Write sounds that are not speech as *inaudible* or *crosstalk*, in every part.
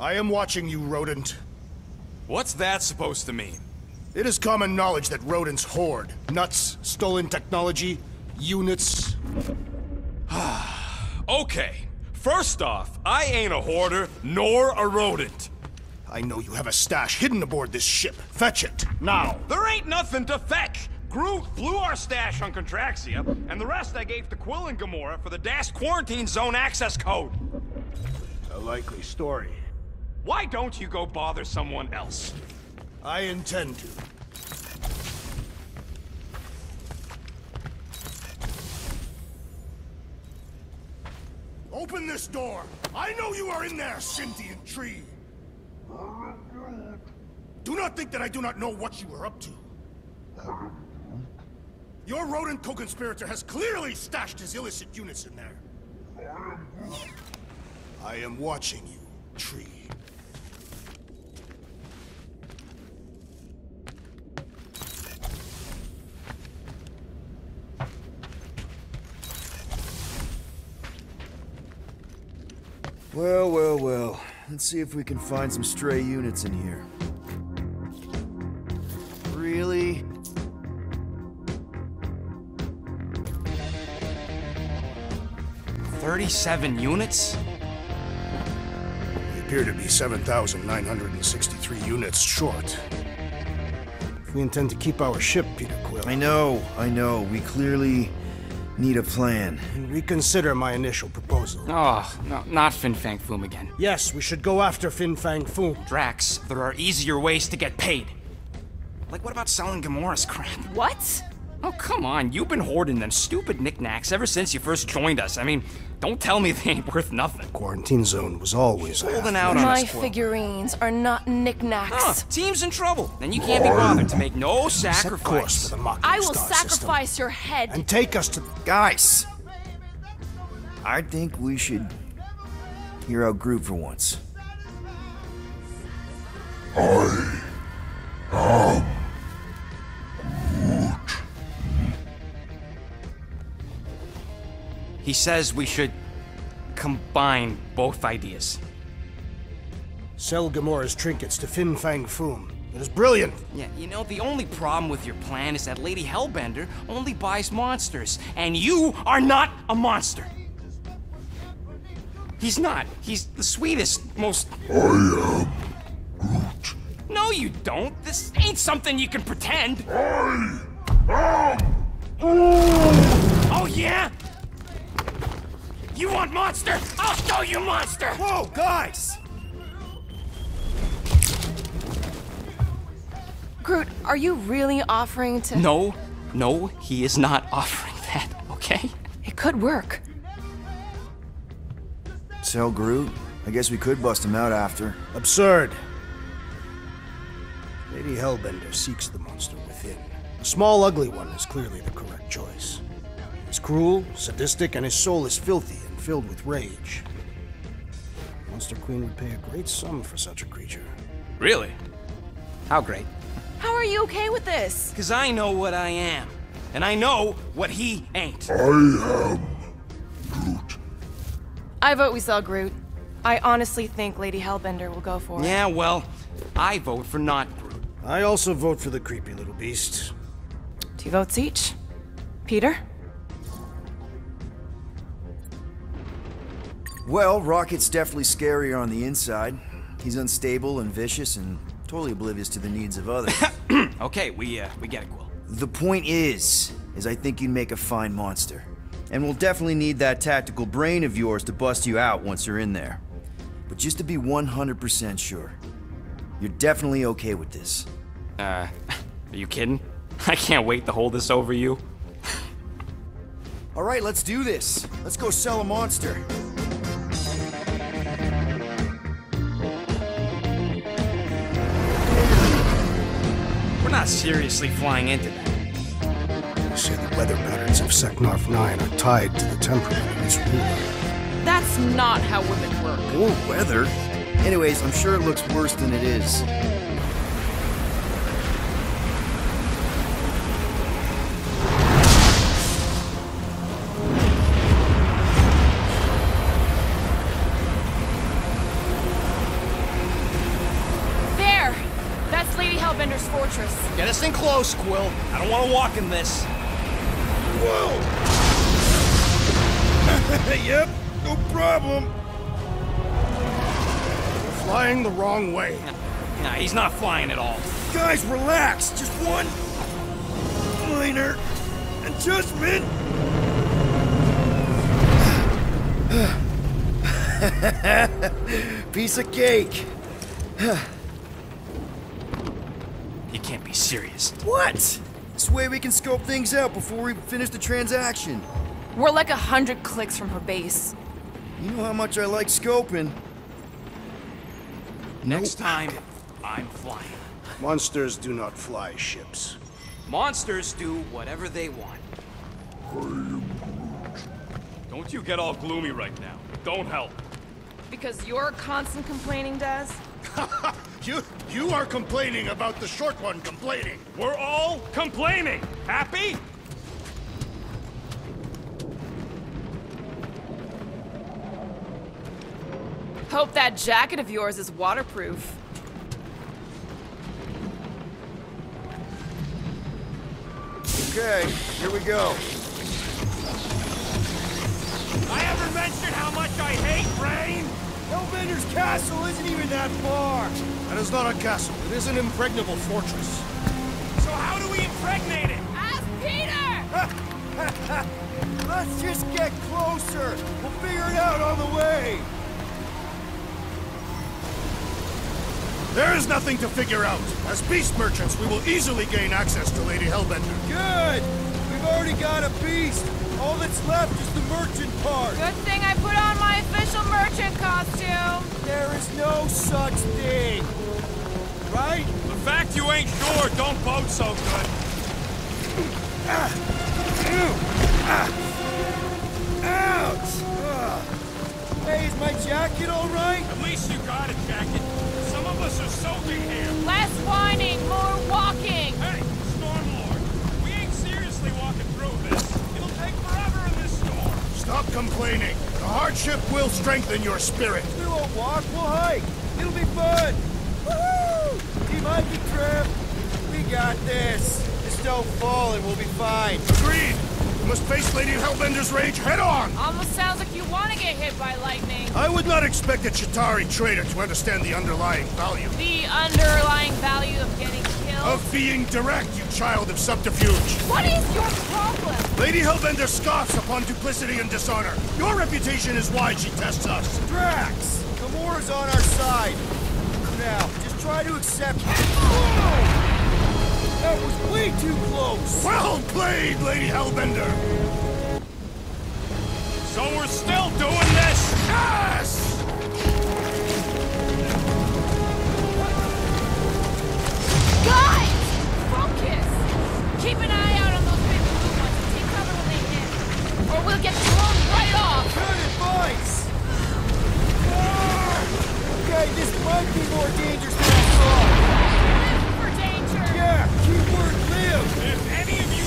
I am watching you, rodent. What's that supposed to mean? It is common knowledge that rodents hoard nuts, stolen technology, units. *sighs* Okay, first off, I ain't a hoarder nor a rodent. I know you have a stash hidden aboard this ship. Fetch it, now. There ain't nothing to fetch. Groot blew our stash on Contraxia, and the rest I gave to Quill and Gamora for the DAS quarantine zone access code. A likely story. Why don't you go bother someone else? I intend to. Open this door! I know you are in there, sentient tree! Do not think that I do not know what you are up to. Your rodent co-conspirator has clearly stashed his illicit units in there. I am watching you, tree. Well, well, well. Let's see if we can find some stray units in here. Really? Thirty-seven units? We appear to be 7,963 units short. If we intend to keep our ship, Peter Quill, I know, I know. We clearly need a plan. and reconsider my initial proposal. Oh, no, not Fin Fang Foom again. Yes, we should go after Fin Fang Foom. Drax, there are easier ways to get paid. Like, what about selling Gamora's crap? What? Oh, come on, you've been hoarding them stupid knickknacks ever since you first joined us. I mean, don't tell me *laughs* they ain't worth nothing. Quarantine zone was always Holding out on My us, Quill. figurines are not knickknacks. Huh, knickknacks. team's in trouble. and you can't be bothered to make no Set course for sacrifice. the Mocking I will Star system, sacrifice your head. and take us to. The guys! I think we should hear out Groot for once. I am Groot. He says we should combine both ideas. Sell Gamora's trinkets to Fin Fang Foom. It is brilliant. Yeah, you know, the only problem with your plan is that Lady Hellbender only buys monsters, and you are not a monster. He's not. He's the sweetest, most. I am Groot. No, you don't. This ain't something you can pretend. I am. Oh, yeah? You want monster? I'll show you monster! Whoa, guys! Groot, are you really offering to. No, no, he is not offering that, okay? It could work. Sell Groot? I guess we could bust him out after. Absurd. Lady Hellbender seeks the monster within. A small, ugly one is clearly the correct choice. He's cruel, sadistic, and his soul is filthy and filled with rage. Monster Queen would pay a great sum for such a creature. Really? How great? How are you okay with this? Because I know what I am. And I know what he ain't. I vote we sell Groot. I honestly think Lady Hellbender will go for it. Yeah, well, I vote for not Groot. I also vote for the creepy little beast. Two votes each. Peter? Well, Rocket's definitely scarier on the inside. He's unstable and vicious and totally oblivious to the needs of others. *coughs* Okay, we, uh, we get it, Quill. the point is, is I think you'd make a fine monster. And we'll definitely need that tactical brain of yours to bust you out once you're in there. But just to be 100% sure, you're definitely okay with this. Uh, *laughs* are you kidding? I can't wait to hold this over you. All right, let's do this. Let's go sell a monster. We're not seriously flying into that say the weather patterns of Seknarf Nine are tied to the temperament of this ruler. That's not how women work. Or weather. Anyways, I'm sure it looks worse than it is. Fortress. Get us in close, Quill. I don't want to walk in this. Whoa! *laughs* yep, no problem. We're flying the wrong way. Nah, he's not flying at all. Guys, relax. Just one minor adjustment. *laughs* Piece of cake. You can't be serious. What? This way we can scope things out before we finish the transaction. We're like a hundred clicks from her base. You know how much I like scoping. Next time, I'm flying. Monsters do not fly ships. Monsters do whatever they want. Don't you get all gloomy right now. Don't help. Because you're constant complaining, Des? *laughs* You, you are complaining about the short one complaining. We're all complaining. Happy? Hope that jacket of yours is waterproof. Okay, here we go. I haven't mentioned how much I hate rain. Hellbender's castle isn't even that far. That is not a castle. It is an impregnable fortress. So how do we impregnate it? Ask Peter! *laughs* Let's just get closer. We'll figure it out on the way. There is nothing to figure out. As beast merchants, we will easily gain access to Lady Hellbender. Good. We've already got a beast. All that's left is the merchant part. Good thing I put on my official merchant costume. There is no such thing. Right? The fact you ain't sure don't bode so good. Ouch! Hey, is my jacket all right? At least you got a jacket. Some of us are soaking here. Less whining, more walking. Stop complaining. The hardship will strengthen your spirit. We won't walk, we'll hike. It'll be fun. Woohoo! Team hiking trip. We got this. Just don't fall and we'll be fine. Agreed. We must face Lady Hellbender's rage head on. Almost sounds like you want to get hit by lightning. I would not expect a Chitauri trader to understand the underlying value The underlying value of getting killed. Of being direct, you child of subterfuge. What is your problem? Lady Hellbender scoffs upon duplicity and dishonor. Your reputation is why she tests us. Drax! Gamora's on our side. Now, just try to accept... Whoa! That was way too close! Well played, Lady Hellbender. So we're still doing this? Yes! Or we'll get thrown right off! Good advice! Ah! Okay, this might be more dangerous than I thought. Live for danger! Yeah, keyword live! If any of you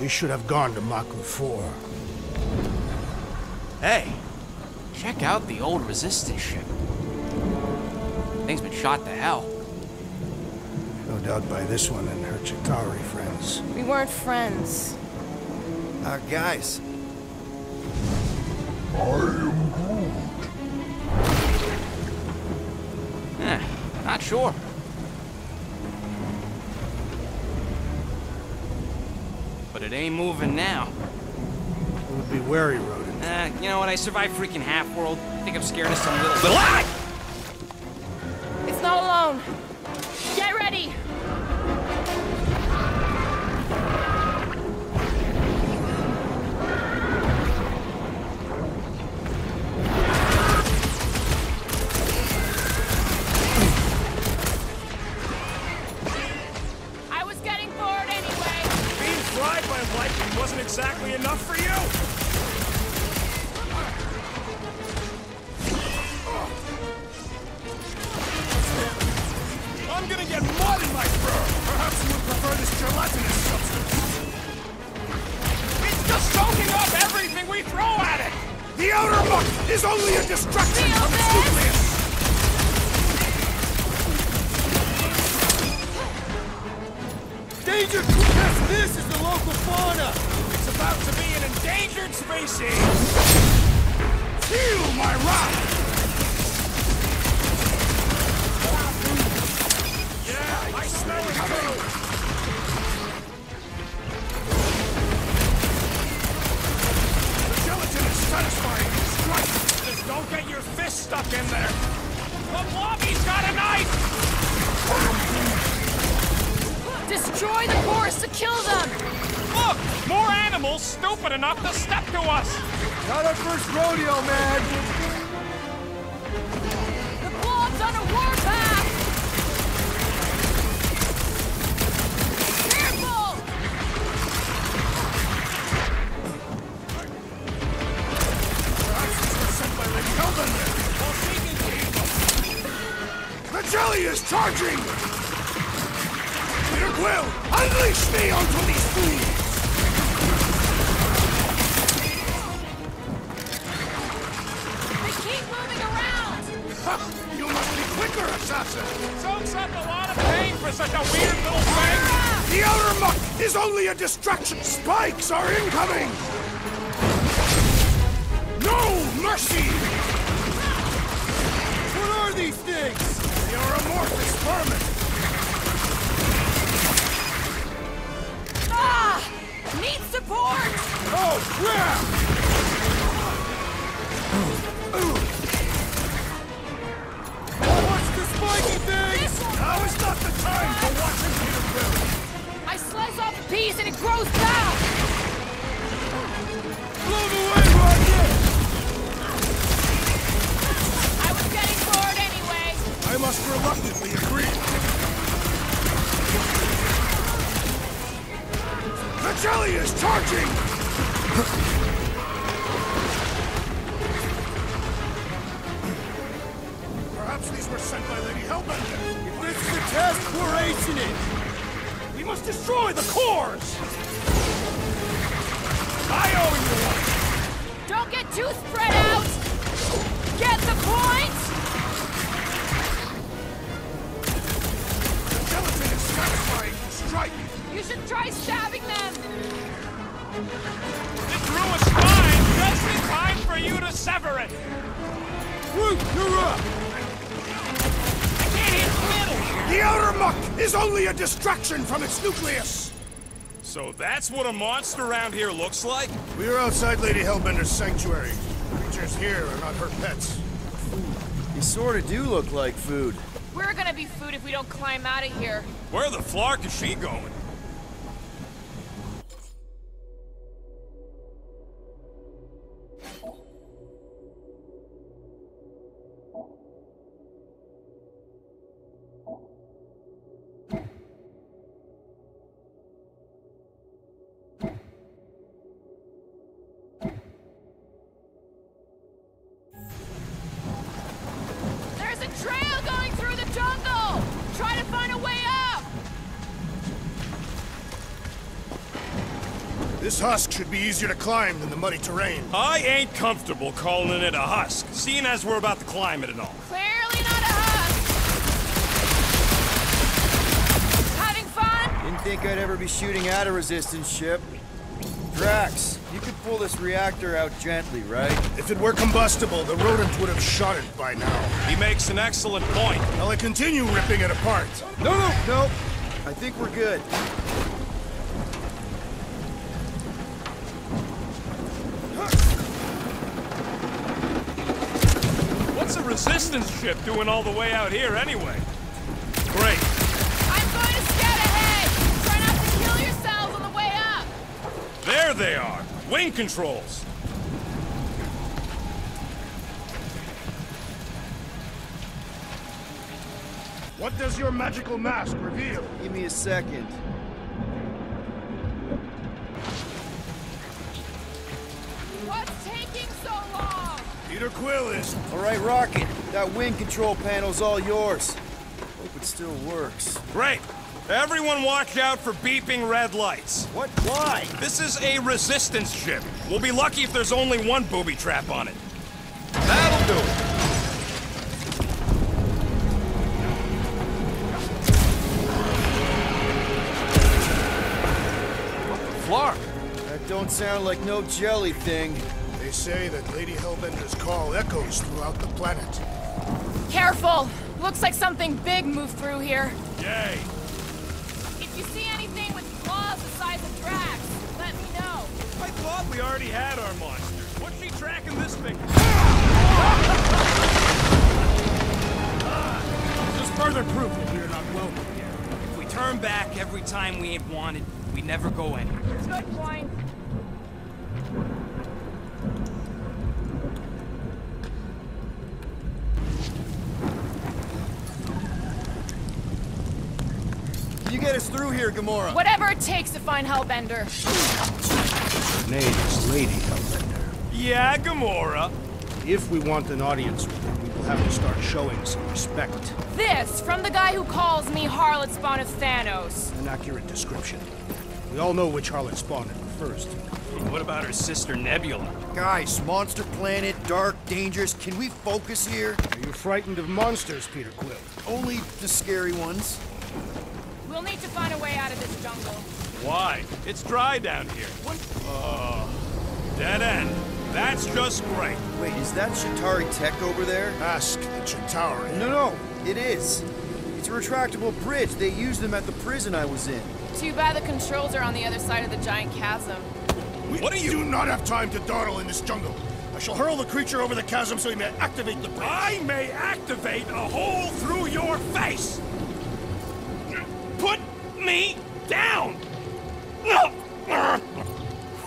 We should have gone to Maku 4. Hey, check out the old resistance ship. Thing's been shot to hell. No doubt by this one and her Chitauri friends. We weren't friends. Our guys. I am good. Eh, not sure. It ain't moving now. Would be wary, rodent. Uh, you know what? I survived freaking Halfworld. I think I'm scared of some little... little! It's not alone. Exactly enough for you? Fist stuck in there! The blobby's got a knife! Destroy the forest to kill them! Look! More animals stupid enough to step to us! Not our first rodeo, man! Me onto these fleas! They keep moving around! you must be quicker, assassin! Soaks up a lot of pain for such a weird little thing! The outer muck is only a distraction! Spikes are incoming! No mercy! What are these things? They are amorphous vermin! Ah! Need support! Oh, crap! What's the spiky thing? Now is not the time for watching Peter Quill! I slice off a piece and it grows back! Blow the way, Rocket! I was getting bored anyway! I must reluctantly agree. The jelly is charging! Perhaps these were sent by Lady Hellbender. If this is a test, we're acing it! We must destroy the cores! I owe you one! Don't get too spread out! Get the point? You should try stabbing them! It grew a spine just in time for you to sever it! Groot, you're up! I can't hit the middle! The outer muck is only a distraction from its nucleus! So that's what a monster around here looks like? We are outside Lady Hellbender's sanctuary. Creatures here are not her pets. You sort of do look like food. We're gonna be food if we don't climb out of here. Where the flark is she going? Husk should be easier to climb than the muddy terrain. I ain't comfortable calling it a husk, seeing as we're about to climb it and all. Clearly not a husk! Having fun? Didn't think I'd ever be shooting at a resistance ship. Drax, you could pull this reactor out gently, right? If it were combustible, the rodent would have shot it by now. He makes an excellent point. Will I continue ripping it apart? No, no, no. I think we're good. What's a resistance ship doing all the way out here anyway? Great. I'm going to scout ahead! Try not to kill yourselves on the way up! There they are. Wing controls. What does your magical mask reveal? Give me a second. Peter Quill is... All right, Rocket. That wind control panel's all yours. Hope it still works. Great. Everyone watch out for beeping red lights. What? Why? This is a resistance ship. We'll be lucky if there's only one booby trap on it. That'll do it. Flark. That don't sound like no jelly thing. They say that Lady Hellbender's call echoes throughout the planet. Careful! Looks like something big moved through here. Yay. If you see anything with claws the size of Drax, let me know. I thought we already had our monsters. What's she tracking this thing? Just further proof that we are not welcome here. If we turn back every time we ain't wanted, we never go anywhere. Good point. Get us through here, Gamora. Whatever it takes to find Hellbender. Her name is Lady Hellbender. Yeah, Gamora. If we want an audience with her, we will have to start showing some respect. This from the guy who calls me Harlot Spawn of Thanos. An accurate description. We all know which harlot spawn it refers to. What about her sister Nebula? Guys, monster planet, dark, dangerous. Can we focus here? Are you frightened of monsters, Peter Quill? Only the scary ones. We'll need to find a way out of this jungle. Why? It's dry down here. What? Uh, dead end. That's just great. Wait, is that Chitauri tech over there? Ask the Chitauri. No, no, it is. It's a retractable bridge. They used them at the prison I was in. Too bad the controls are on the other side of the giant chasm. We What are you- do not have time to dawdle in this jungle. I shall hurl the creature over the chasm so he may activate the bridge. I may activate a hole through your face. Put me down.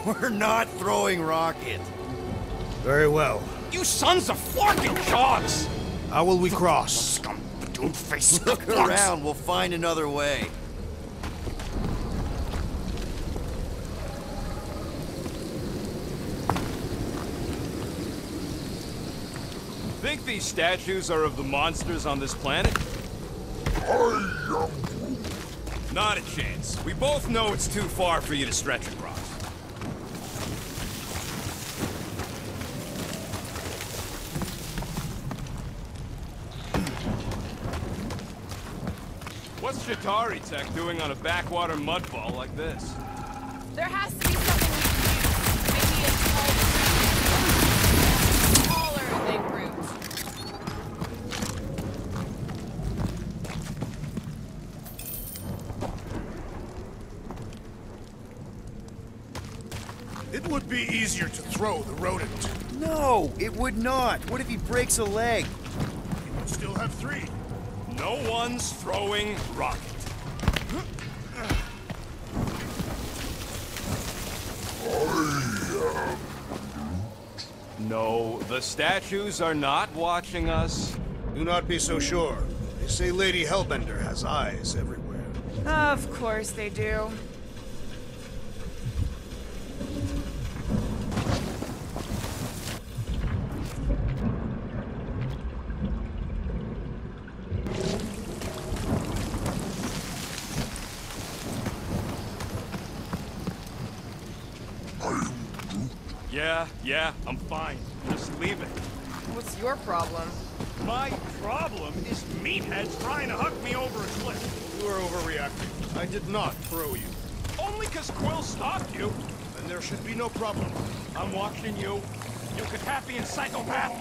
We're not throwing rocket. Very well. You sons of flarking dogs! How will we cross? Scum, doom face. *laughs* Look around. We'll find another way. Think these statues are of the monsters on this planet? Not a chance. We both know it's too far for you to stretch across. What's Chitauri Tech doing on a backwater mudball like this? There has to throw the rodent. No, it would not. What if he breaks a leg? He would still have three. No one's throwing rocket. No, the statues are not watching us. Do not be so sure. They say Lady Hellbender has eyes everywhere. Of course they do. Yeah, yeah, I'm fine. Just leave it. What's your problem? My problem is meatheads trying to huck me over a cliff. You are overreacting. I did not throw you. Only because Quill stopped you. Then then there should be no problem. I'm watching you. You Katafian psychopath!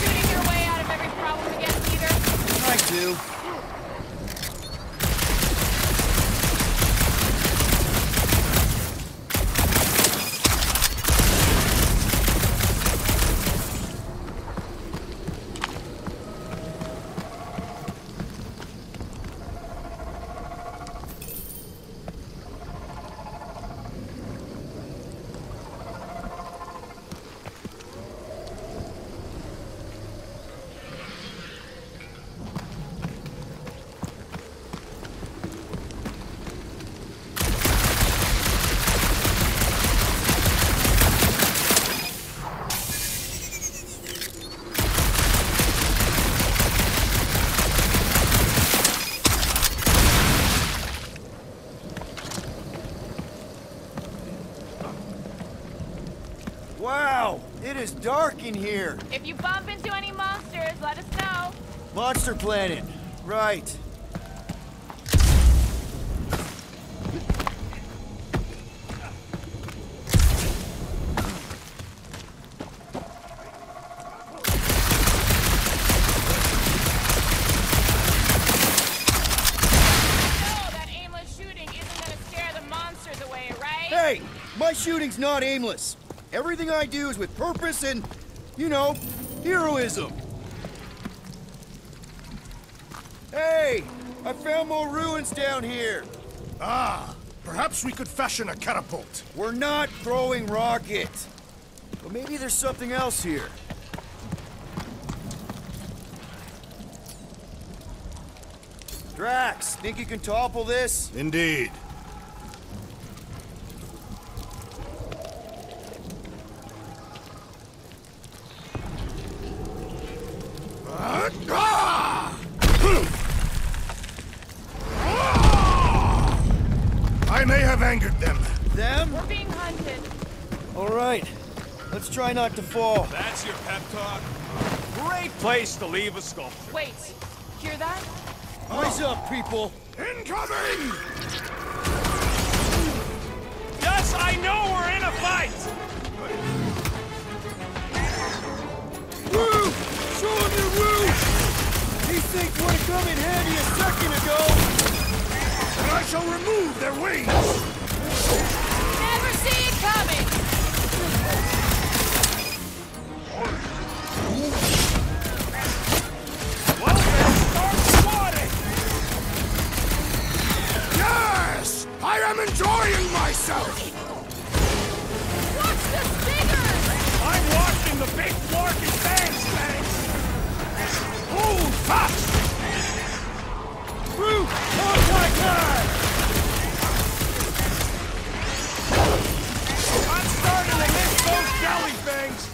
Shooting your way out of every problem again, Peter? I do. Wow, it is dark in here. If you bump into any monsters, let us know. Monster Planet. Right. No, that aimless shooting isn't gonna scare the monsters away, right? Hey, my shooting's not aimless. Everything I do is with purpose and, you know, heroism. Hey, I found more ruins down here. Ah, perhaps we could fashion a catapult. We're not throwing rockets. But maybe there's something else here. Drax, think you can topple this? Indeed. Ah! Ah! Ah! I may have angered them. Them? We're being hunted. All right. Let's try not to fall. That's your pep talk? Great place to leave a sculpture. Wait, hear that? Eyes up, people. Incoming! Yes, I know we're in a fight! Woo! Show him your woo! These things would have come in handy a second ago! And I shall remove their wings! Never see it coming! I am enjoying myself! Watch the stingers! I'm watching the big flarky fangs, thanks! Hold fast! Through! Contact time! I'm starting to miss those jelly things!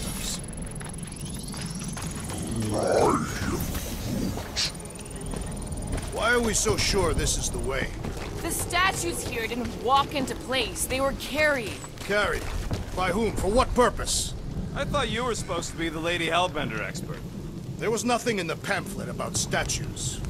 so sure this is the way? The statues here didn't walk into place. They were carried. Carried. By whom? For what purpose? I thought you were supposed to be the Lady Hellbender expert. There was nothing in the pamphlet about statues.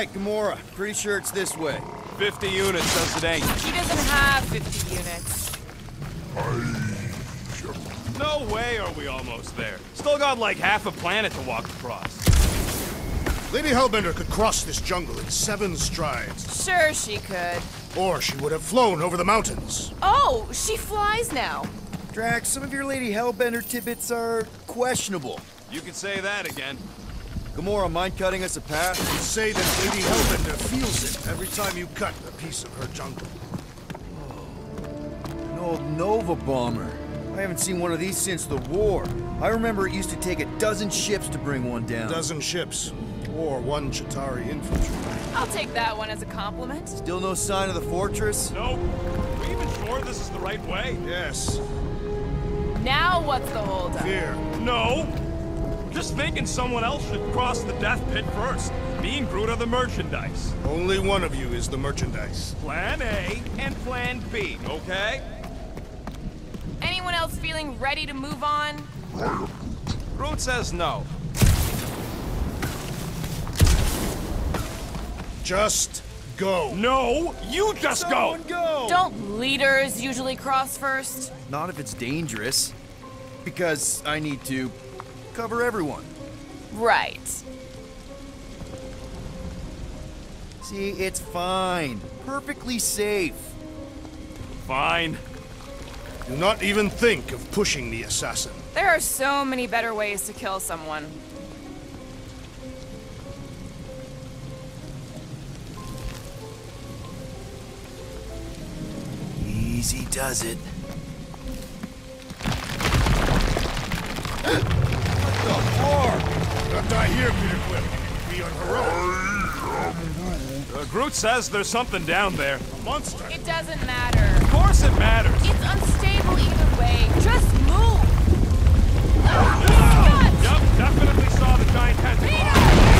Right, Gamora. Pretty sure it's this way. 50 units says it ain't. He doesn't have 50 units. No way are we almost there. Still got like half a planet to walk across. Lady Hellbender could cross this jungle in seven strides, Sure, she could. or she would have flown over the mountains. Oh, she flies now. Drax, some of your Lady Hellbender tidbits are questionable. You could say that again. Gamora, mind cutting us a path? Say that Lady Hellbender feels it every time you cut a piece of her jungle. An old Nova bomber. I haven't seen one of these since the war. I remember it used to take a dozen ships to bring one down. A dozen ships, or one Chitauri infantry. I'll take that one as a compliment. Still no sign of the fortress? Nope. Are we even sure this is the right way? Yes, Now what's the holdup? fear. No. Just thinking someone else should cross the death pit first. Me and Groot are the merchandise. Only one of you is the merchandise. Plan A and Plan B, okay? Anyone else feeling ready to move on? Groot says no. Just go. No, you just go! Go! Don't leaders usually cross first? Not if it's dangerous. Because I need to cover everyone. Right. See, it's fine. Perfectly safe. Fine. Do not even think of pushing the assassin. There are so many better ways to kill someone. Easy does it. Groot says there's something down there. A monster. It doesn't matter. Of course it matters. It's unstable either way. Just move. Ah! Yep, definitely saw the giant tentacle.